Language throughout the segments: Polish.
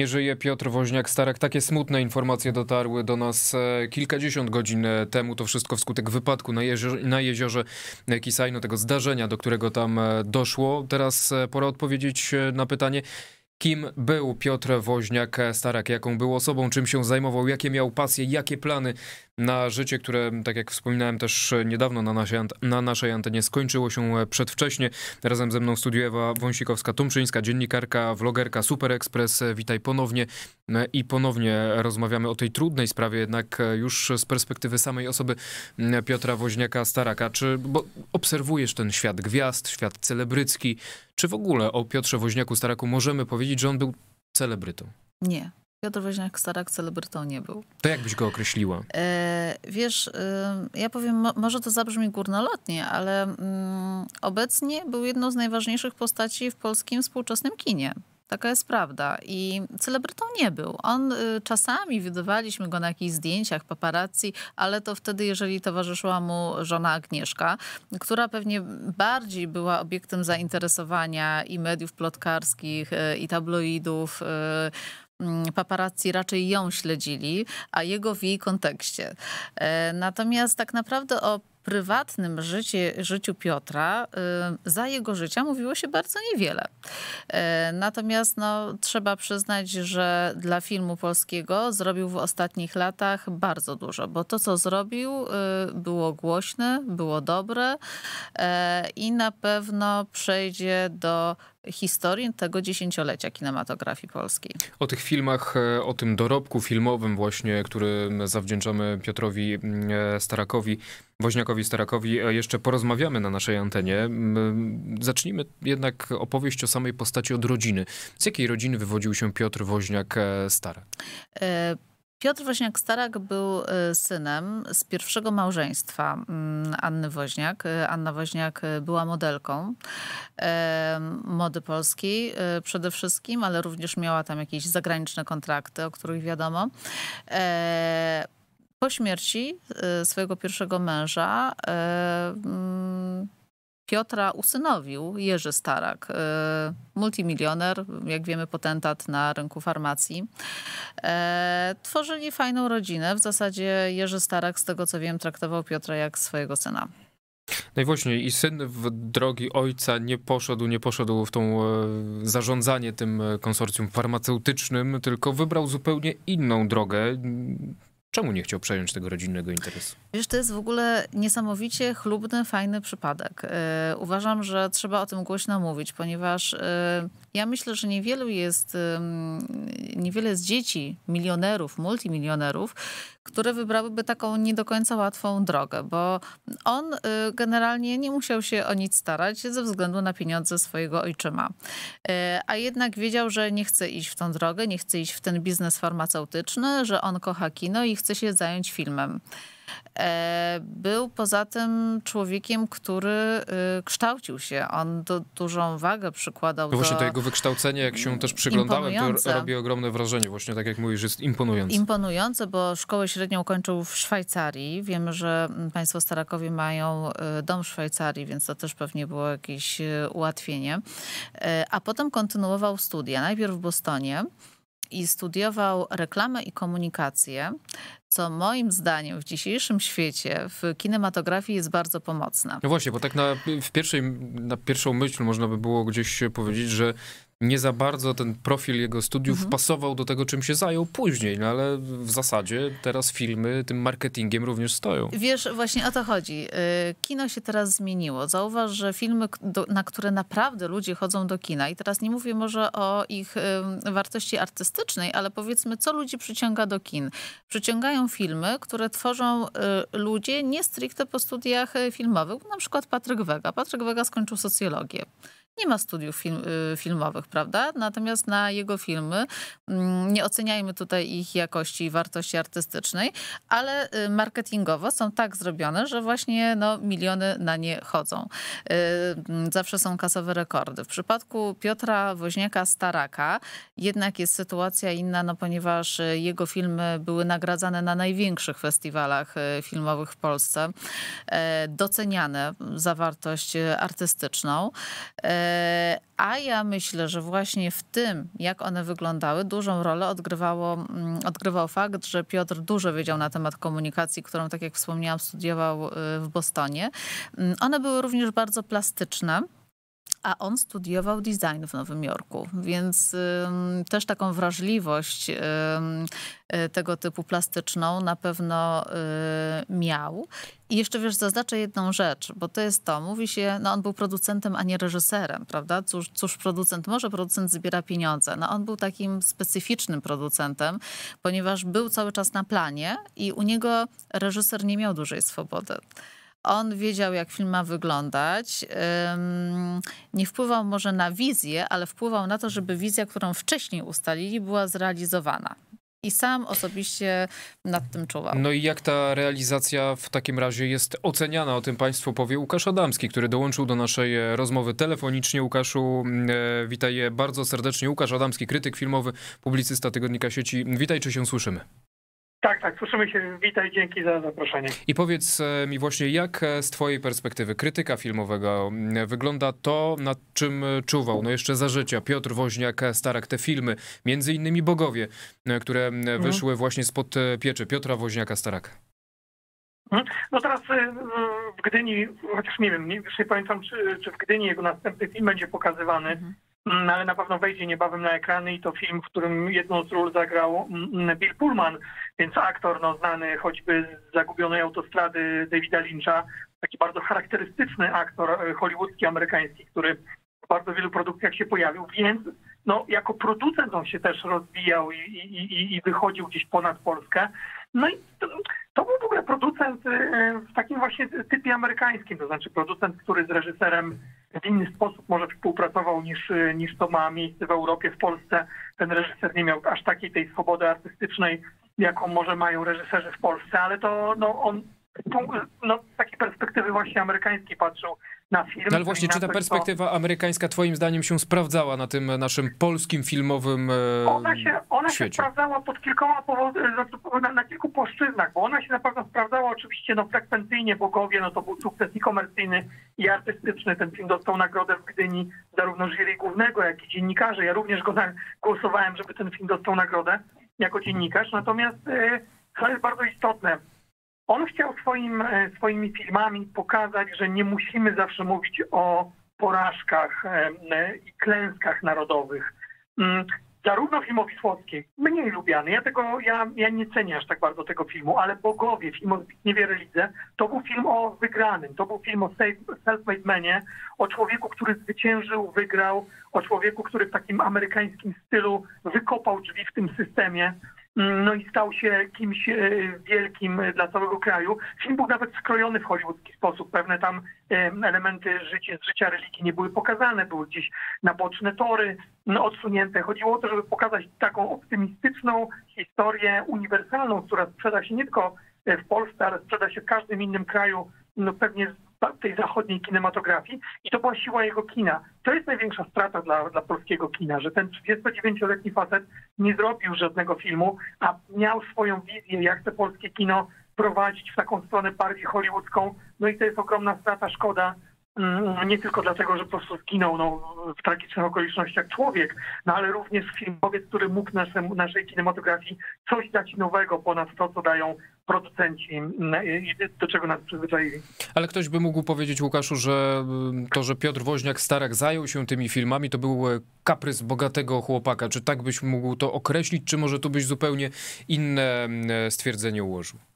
Nie żyje Piotr Woźniak-Starak. Takie smutne informacje dotarły do nas e, kilkadziesiąt godzin e, temu. To wszystko wskutek wypadku na, jeziorze, na jeziorze Kisajno, tego zdarzenia, do którego tam e, doszło. Teraz pora odpowiedzieć na pytanie, Kim był Piotr Woźniak-Starak? Jaką był osobą? Czym się zajmował? Jakie miał pasje? Jakie plany na życie, które, tak jak wspominałem też niedawno na naszej, na naszej antenie, skończyło się przedwcześnie. Razem ze mną studiuje Ewa Wąsikowska-Tumczyńska, dziennikarka, vlogerka Super Express. Witaj ponownie i ponownie rozmawiamy o tej trudnej sprawie, jednak już z perspektywy samej osoby Piotra Woźniaka-Staraka. Czy, bo obserwujesz ten świat gwiazd, świat celebrycki, czy w ogóle o Piotrze Woźniaku-Staraku możemy powiedzieć, że on był celebrytą? Nie. Piotr Woźniak-Starak celebrytą nie był. To jak byś go określiła? E, wiesz, y, ja powiem, może to zabrzmi górnolotnie, ale mm, obecnie był jedną z najważniejszych postaci w polskim współczesnym kinie. Taka jest prawda. I celebrytą nie był. On y, czasami widywaliśmy go na jakichś zdjęciach paparazzi, ale to wtedy, jeżeli towarzyszyła mu żona Agnieszka, która pewnie bardziej była obiektem zainteresowania i mediów plotkarskich, y, i tabloidów, y, paparazzi raczej ją śledzili, a jego w jej kontekście. E, natomiast tak naprawdę o prywatnym życie, życiu Piotra y, za jego życia mówiło się bardzo niewiele. Y, natomiast no, trzeba przyznać, że dla filmu polskiego zrobił w ostatnich latach bardzo dużo, bo to, co zrobił, y, było głośne, było dobre i na pewno przejdzie do historii tego dziesięciolecia kinematografii polskiej. O tych filmach, e, o tym dorobku filmowym właśnie, który zawdzięczamy Piotrowi e, Starakowi, Woźniakowi Starakowi, e, jeszcze porozmawiamy na naszej antenie. Zacznijmy jednak opowieść o samej postaci od rodziny. Z jakiej rodziny wywodził się Piotr Woźniak-Starak? Piotr Woźniak-Starak był synem z pierwszego małżeństwa mm, Anny Woźniak. Anna Woźniak była modelką mody polskiej przede wszystkim, ale również miała tam jakieś zagraniczne kontrakty, o których wiadomo. Po śmierci swojego pierwszego męża mm, Piotra usynowił Jerzy Starak, y, multimilioner, jak wiemy potentat na rynku farmacji. E, tworzyli fajną rodzinę. W zasadzie Jerzy Starak, z tego co wiem, traktował Piotra jak swojego syna. No i właśnie, i syn w drogi ojca nie poszedł, nie poszedł w tą e, zarządzanie tym e, konsorcjum farmaceutycznym, tylko wybrał zupełnie inną drogę. Czemu nie chciał przejąć tego rodzinnego interesu? Wiesz, to jest w ogóle niesamowicie chlubny, fajny przypadek. Yy, uważam, że trzeba o tym głośno mówić, ponieważ yy, ja myślę, że niewielu jest, yy, niewiele jest dzieci, milionerów, multimilionerów, które wybrałyby taką nie do końca łatwą drogę, bo on y, generalnie nie musiał się o nic starać ze względu na pieniądze swojego ojczyma. Y, a jednak wiedział, że nie chce iść w tą drogę, nie chce iść w ten biznes farmaceutyczny, że on kocha kino i chce się zająć filmem. E, był poza tym człowiekiem, który y, kształcił się. On do, dużą wagę przykładał no właśnie do... to jego wykształcenie, jak się też przyglądałem, to robi ogromne wrażenie. Właśnie tak jak mówisz, jest imponujące. Imponujące, bo szkołę średnią kończył w Szwajcarii. Wiemy, że państwo Starakowie mają y, dom w Szwajcarii, więc to też pewnie było jakieś y, ułatwienie. A potem kontynuował studia. Najpierw w Bostonie i studiował reklamę i komunikację co moim zdaniem w dzisiejszym świecie w kinematografii jest bardzo pomocne. No właśnie, bo tak na, w pierwszej, na pierwszą myśl można by było gdzieś powiedzieć, że nie za bardzo ten profil jego studiów mhm. pasował do tego, czym się zajął później, no ale w zasadzie teraz filmy tym marketingiem również stoją. Wiesz, właśnie o to chodzi. Y, kino się teraz zmieniło. Zauważ, że filmy, na które naprawdę ludzie chodzą do kina i teraz nie mówię może o ich wartości artystycznej, ale powiedzmy, co ludzi przyciąga do kin. Przyciągają filmy, które tworzą y, ludzie nie stricte po studiach y, filmowych, na przykład Patryk Wega. Patryk Wega skończył socjologię nie ma studiów film, y, filmowych, prawda? Natomiast na jego filmy, mm, nie oceniajmy tutaj ich jakości i wartości artystycznej, ale y, marketingowo są tak zrobione, że właśnie no, miliony na nie chodzą. Y, mm, zawsze są kasowe rekordy. W przypadku Piotra Woźniaka-Staraka jednak jest sytuacja inna, no, ponieważ jego filmy były nagradzane na największych festiwalach filmowych w Polsce, doceniane za wartość artystyczną. A ja myślę, że właśnie w tym, jak one wyglądały, dużą rolę odgrywało, mm, odgrywał fakt, że Piotr dużo wiedział na temat komunikacji, którą, tak jak wspomniałam, studiował y, w Bostonie. Mm, one były również bardzo plastyczne a on studiował design w Nowym Jorku, więc też taką wrażliwość y, tego typu plastyczną na pewno y, miał. I jeszcze wiesz, zaznaczę jedną rzecz, bo to jest to, mówi się, no on był producentem, a nie reżyserem, prawda? Cóż, cóż producent może? Producent zbiera pieniądze. No on był takim specyficznym producentem, ponieważ był cały czas na planie i u niego reżyser nie miał dużej swobody. On wiedział, jak film ma wyglądać. Nie wpływał może na wizję, ale wpływał na to, żeby wizja, którą wcześniej ustalili, była zrealizowana. I sam osobiście nad tym czuwał. No i jak ta realizacja w takim razie jest oceniana? O tym Państwu powie Łukasz Adamski, który dołączył do naszej rozmowy telefonicznie. Łukaszu, e, witaj bardzo serdecznie. Łukasz Adamski, krytyk filmowy, publicysta Tygodnika Sieci. Witaj, czy się słyszymy? Tak, tak, słyszymy się. Witaj, dzięki za zaproszenie. I powiedz e, mi właśnie, jak e, z twojej perspektywy krytyka filmowego wygląda to, nad czym e, czuwał, no jeszcze za życia, Piotr Woźniak, Starak, te filmy, między innymi Bogowie, które mhm. wyszły właśnie spod pieczy Piotra Woźniaka Staraka. Mhm. No teraz w Gdyni, chociaż nie wiem, nie, nie pamiętam, czy, czy w Gdyni jego następny film będzie pokazywany, mhm. Mm, ale na pewno wejdzie niebawem na ekrany i to film, w którym jedną z ról zagrał mm, Bill Pullman, więc aktor no, znany choćby z Zagubionej Autostrady Davida Lyncha, taki bardzo charakterystyczny aktor e, hollywoodzki, amerykański, który w bardzo wielu produkcjach się pojawił, więc no, jako producent on się też rozwijał i, i, i, i wychodził gdzieś ponad Polskę. No i to, to, był w ogóle producent e, w takim właśnie typie amerykańskim, to znaczy producent, który z reżyserem w inny sposób może współpracował niż, niż to ma miejsce w Europie, w Polsce. Ten reżyser nie miał aż takiej tej swobody artystycznej, jaką może mają reżyserzy w Polsce, ale to no, on no, z takiej perspektywy właśnie amerykańskiej patrzył na film. No ale właśnie, czy ta perspektywa amerykańska twoim zdaniem się sprawdzała na tym naszym polskim filmowym e, Ona się, ona się sprawdzała pod kilkoma na, na, kilku płaszczyznach, bo ona się na pewno sprawdzała oczywiście no, frekwencyjnie Bogowie, no to był sukces i komercyjny i artystyczny. Ten film dostał nagrodę w Gdyni zarówno jury głównego, jak i dziennikarze. Ja również go głosowałem, żeby ten film dostał nagrodę jako dziennikarz. Natomiast to jest bardzo istotne on chciał swoim, e, swoimi filmami pokazać, że nie musimy zawsze mówić o porażkach e, e, i klęskach narodowych. Mm, zarówno film o Wisłockiej, mniej lubiany, ja tego, ja, ja nie cenię aż tak bardzo tego filmu, ale Bogowie, film o Zbigniewie Relidze, to był film o wygranym, to był film o self-made manie, o człowieku, który zwyciężył, wygrał, o człowieku, który w takim amerykańskim stylu wykopał drzwi w tym systemie, no i stał się kimś e, wielkim dla całego kraju. Film był nawet skrojony w hollywoodzki sposób. Pewne tam elementy życia, życia religii nie były pokazane, były gdzieś na boczne tory no, odsunięte. Chodziło o to, żeby pokazać taką optymistyczną historię uniwersalną, która sprzeda się nie tylko e, w Polsce, ale sprzeda się w każdym innym kraju, no pewnie tej zachodniej kinematografii i to była siła jego kina. To jest największa strata dla, dla polskiego kina, że ten 39-letni facet nie zrobił żadnego filmu, a miał swoją wizję, jak chce polskie kino prowadzić w taką stronę bardziej hollywoodzką. No i to jest ogromna strata, szkoda, nie tylko dlatego, że po prostu zginął no, w tragicznych okolicznościach człowiek, no ale również filmowiec, który mógł naszej kinematografii coś dać nowego ponad to, co dają producenci mm, do czego nas przyzwyczaili. Ale ktoś by mógł powiedzieć, Łukaszu, że mm, to, że Piotr Woźniak-Starak zajął się tymi filmami, to był e, kaprys bogatego chłopaka. Czy tak byś mógł to określić, czy może tu byś zupełnie inne stwierdzenie ułożył?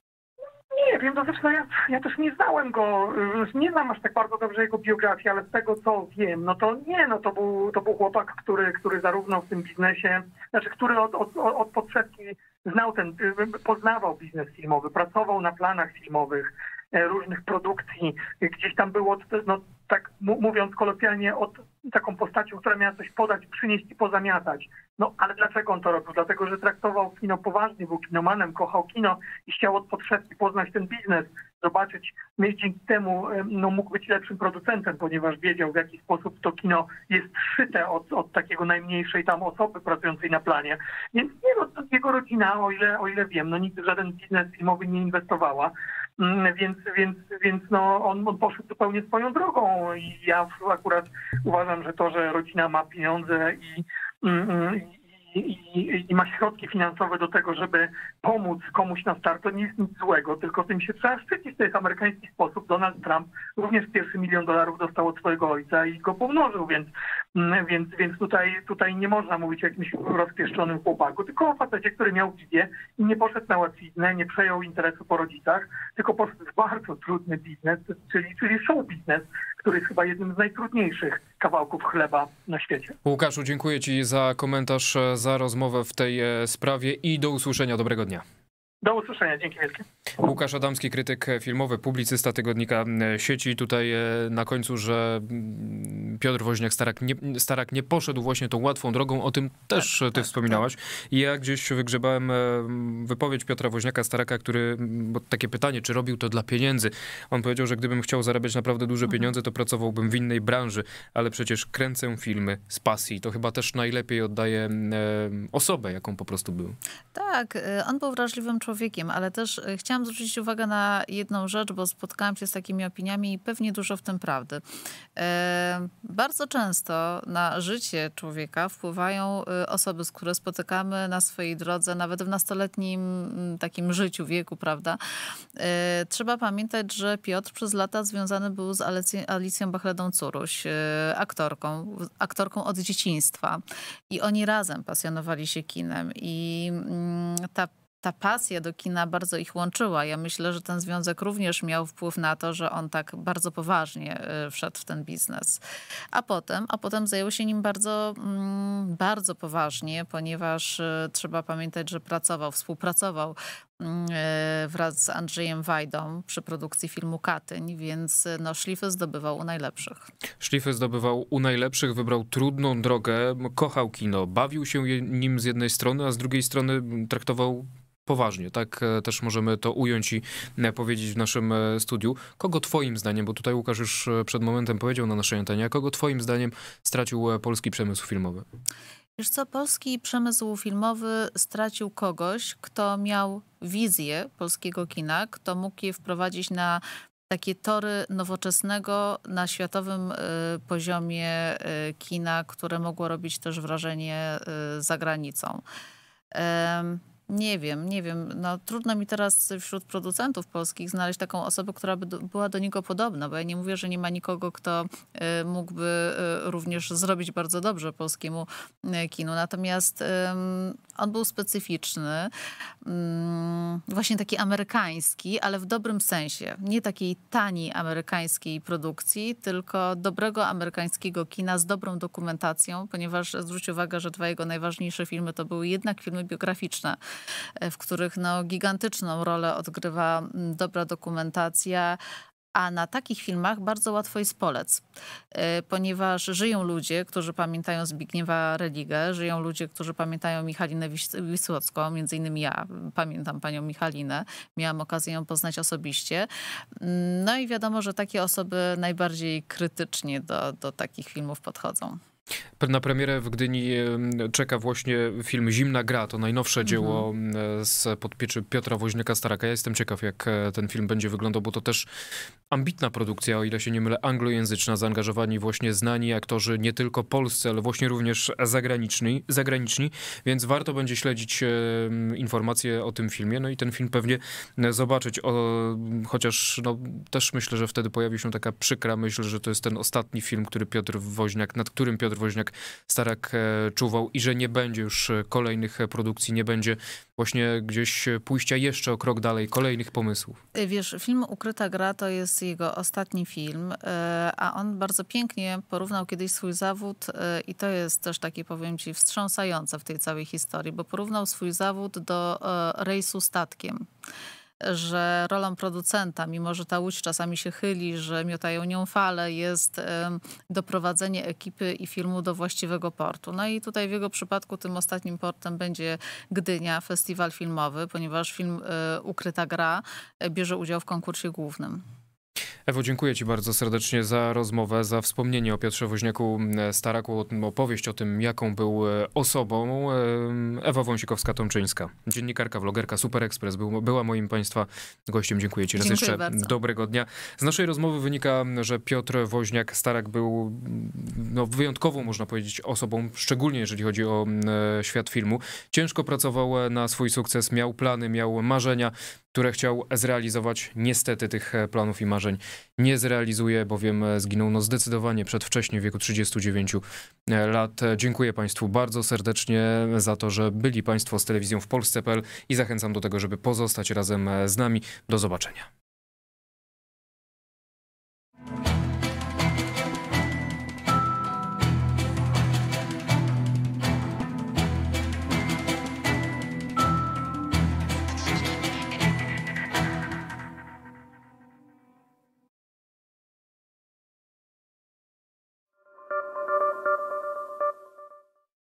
Nie wiem, to no ja, ja też nie znałem go, nie znam aż tak bardzo dobrze jego biografii, ale z tego co wiem, no to nie, no to był, to był chłopak, który, który zarówno w tym biznesie, znaczy który od, od, od podszewki znał ten, poznawał biznes filmowy, pracował na planach filmowych, e, różnych produkcji, gdzieś tam było, no tak mówiąc kolokwialnie, od taką postacią, która miała coś podać, przynieść i pozamiatać. No ale dlaczego on to robił? Dlatego, że traktował kino poważnie, był kinomanem, kochał kino i chciał od podszewki poznać ten biznes, zobaczyć, mieć dzięki temu no, mógł być lepszym producentem, ponieważ wiedział w jaki sposób to kino jest szyte od, od takiego najmniejszej tam osoby pracującej na planie. Więc nie no, jego rodzina, o ile, o ile wiem, no nigdy w żaden biznes filmowy nie inwestowała. mm, więc, więc, więc no, on, on poszedł zupełnie swoją drogą i ja akurat uważam, że to, że rodzina ma pieniądze i, mm, i i, i, ma środki finansowe do tego, żeby pomóc komuś na start, to nie jest nic złego, tylko tym się trzeba szczycić. To jest amerykański sposób. Donald Trump również pierwszy milion dolarów dostał od swojego ojca i go pomnożył, więc, mm, więc, więc tutaj, tutaj nie można mówić o jakimś rozpieszczonym chłopaku, tylko o facecie, który miał wizję i nie poszedł na łatwiznę, nie przejął interesu po rodzicach, tylko poszedł w bardzo trudny biznes, czyli, czyli show biznes, który jest chyba jednym z najtrudniejszych kawałków chleba na świecie. Łukaszu, dziękuję Ci za komentarz, za rozmowę w tej e, sprawie i do usłyszenia. Dobrego dnia. Do usłyszenia, dzięki wielkie. Łukasz Adamski, krytyk filmowy, publicysta tygodnika sieci. Tutaj e, na końcu, że mm, Piotr Woźniak-Starak nie, Starak nie poszedł właśnie tą łatwą drogą, o tym też tak, ty tak, wspominałaś. Tak. I ja gdzieś wygrzebałem e, wypowiedź Piotra Woźniaka-Staraka, który, bo takie pytanie, czy robił to dla pieniędzy. On powiedział, że gdybym chciał zarabiać naprawdę duże mhm. pieniądze, to pracowałbym w innej branży, ale przecież kręcę filmy z pasji. To chyba też najlepiej oddaje e, osobę, jaką po prostu był. Tak, on był wrażliwym człowiekiem człowiekiem, ale też e, chciałam zwrócić uwagę na jedną rzecz, bo spotkałam się z takimi opiniami i pewnie dużo w tym prawdy. E, bardzo często na życie człowieka wpływają e, osoby, z które spotykamy na swojej drodze, nawet w nastoletnim takim życiu, wieku, prawda? Trzeba pamiętać, że Piotr przez lata związany był z Alicją Bachledą Curuś, aktorką, aktorką od dzieciństwa. I oni razem pasjonowali się kinem. I ta ta pasja do kina bardzo ich łączyła. Ja myślę, że ten związek również miał wpływ na to, że on tak bardzo poważnie y, wszedł w ten biznes. A potem, a potem zajął się nim bardzo, mm, bardzo poważnie, ponieważ y, trzeba pamiętać, że pracował, współpracował mm, y, wraz z Andrzejem Wajdą przy produkcji filmu Katyń, więc no, szlify zdobywał u najlepszych. Szlify zdobywał u najlepszych, wybrał trudną drogę, kochał kino, bawił się nim z jednej strony, a z drugiej strony traktował poważnie, tak e, też możemy to ująć i e, powiedzieć w naszym e, studiu. Kogo twoim zdaniem, bo tutaj Łukasz już przed momentem powiedział na naszej antenie, kogo twoim zdaniem stracił polski przemysł filmowy? Wiesz co, polski przemysł filmowy stracił kogoś, kto miał wizję polskiego kina, kto mógł je wprowadzić na takie tory nowoczesnego na światowym poziomie kina, które mogło robić też wrażenie za granicą. Nie wiem, nie wiem. No, trudno mi teraz wśród producentów polskich znaleźć taką osobę, która by do, była do niego podobna, bo ja nie mówię, że nie ma nikogo, kto y, mógłby y, również zrobić bardzo dobrze polskiemu y, kinu. Natomiast on był specyficzny, mm, właśnie taki amerykański, ale w dobrym sensie. Nie takiej taniej amerykańskiej produkcji, tylko dobrego amerykańskiego kina z dobrą dokumentacją, ponieważ zwróć uwagę, że dwa jego najważniejsze filmy to były jednak filmy biograficzne. E, w których no, gigantyczną rolę odgrywa dobra dokumentacja, a na takich filmach bardzo łatwo jest polec, e, ponieważ żyją ludzie, którzy pamiętają Zbigniewa Religę, żyją ludzie, którzy pamiętają Michalinę Wisłocką, między innymi ja pamiętam panią Michalinę, miałam okazję ją poznać osobiście. No i wiadomo, że takie osoby najbardziej krytycznie do, do takich filmów podchodzą. Na premierę w Gdyni czeka właśnie film Zimna Gra, to najnowsze mhm. dzieło z podpieczy Piotra Woźniaka-Staraka. Ja jestem ciekaw, jak e, ten film będzie wyglądał, bo to też ambitna produkcja, o ile się nie mylę, anglojęzyczna, zaangażowani właśnie znani aktorzy, nie tylko polscy, ale właśnie również zagraniczni, zagraniczni, więc warto będzie śledzić informacje o tym filmie, no i ten film pewnie zobaczyć, o, chociaż no, też myślę, że wtedy pojawi się taka przykra myśl, że to jest ten ostatni film, który Piotr Woźniak, nad którym Piotr Woźniak Starak e, czuwał i że nie będzie już e, kolejnych e, produkcji, nie będzie właśnie gdzieś pójścia jeszcze o krok dalej, kolejnych pomysłów. Wiesz, film Ukryta Gra to jest jego ostatni film, a on bardzo pięknie porównał kiedyś swój zawód i to jest też takie, powiem ci, wstrząsające w tej całej historii, bo porównał swój zawód do rejsu statkiem że rolą producenta, mimo że ta łódź czasami się chyli, że miotają nią fale, jest doprowadzenie ekipy i filmu do właściwego portu. No i tutaj w jego przypadku tym ostatnim portem będzie Gdynia, festiwal filmowy, ponieważ film e, Ukryta Gra e, bierze udział w konkursie głównym. Ewo, dziękuję Ci bardzo serdecznie za rozmowę, za wspomnienie o Piotrze Woźniaku Staraku, opowieść o tym, jaką był e, osobą. Ewa Wąsikowska-Tomczyńska, dziennikarka, vlogerka Super Express, był, była moim Państwa gościem. Dziękuję Ci raz Dziękuję jeszcze. bardzo. Dobrego dnia. Z naszej rozmowy wynika, że Piotr Woźniak-Starak był no, wyjątkową, można powiedzieć, osobą, szczególnie jeżeli chodzi o e, świat filmu. Ciężko pracował na swój sukces, miał plany, miał marzenia, które chciał zrealizować. Niestety tych e, planów i marzeń nie zrealizuje, bowiem e, zginął no zdecydowanie przedwcześnie w wieku 39 e, lat. Dziękuję Państwu bardzo serdecznie za to, że byli Państwo z telewizją w Polsce.pl i zachęcam do tego, żeby pozostać razem z nami. Do zobaczenia.